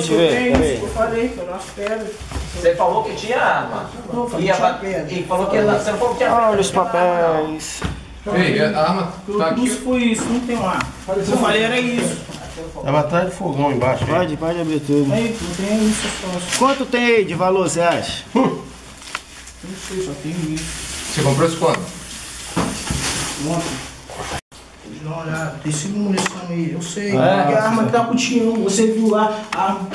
gente ver. Isso aí. que eu falei, foi nas pedras. Você falou que tinha arma. Não, falei Ia que tinha pedra. E falou que ia. Você não falou que tinha Olha os papéis. Ei, a arma Eu tá aqui. foi isso, não tem lá. O que eu falei era isso. Tava atrás do fogão embaixo. aí. Pode, pode abrir tudo. Aí, não tem isso só. Quanto tem aí de valor, você acha? Não sei, só tem isso. Você comprou esse quanto? Ontem. Olhada. Tem cinco munição aí. Eu sei. É? a arma que tá com o você viu lá, a arma